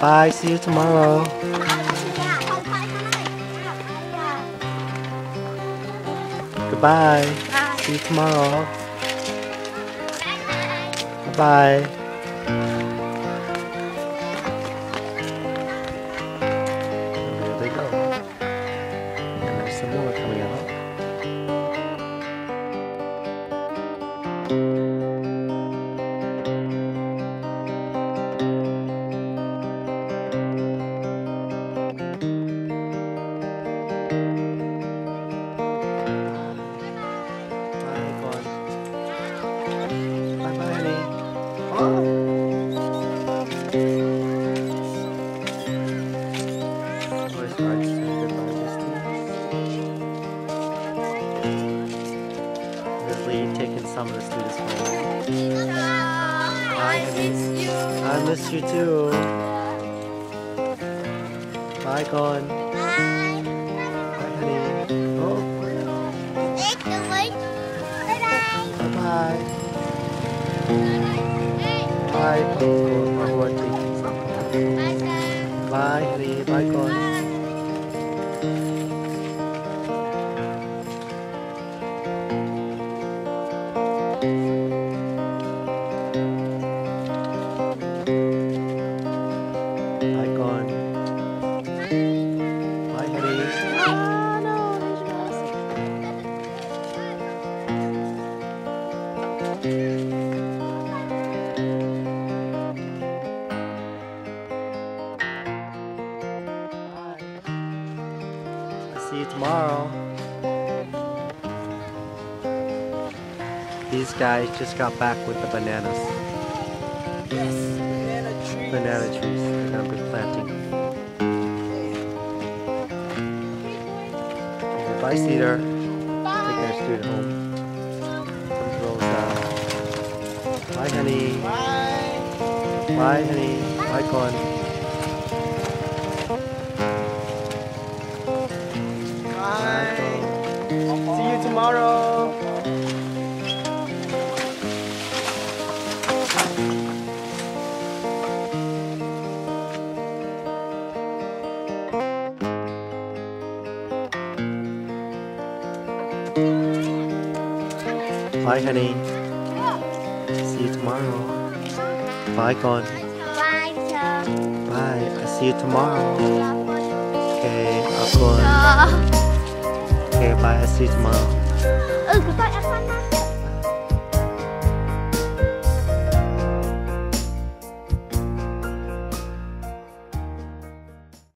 Bye, see you tomorrow. Goodbye. Bye. See you tomorrow. Bye. Bye. There they go. And there's some more coming out. Some of the students home. I miss you. I miss you too. Bye, Gwen. Bye. Bye, honey. Oh, Take the way. Bye bye see you tomorrow. These guys just got back with the bananas. Banana trees. They're gonna be planting. Okay, bye, Cedar. Take our student home. Comes Rosa. Bye, honey. Bye, honey. Bye, Con. Tomorrow. Bye, honey. See you tomorrow. Bye, Con. Bye. Bye. I see you tomorrow. Okay, I'll go. Okay, bye. I see you tomorrow. Eh, ăn air panas.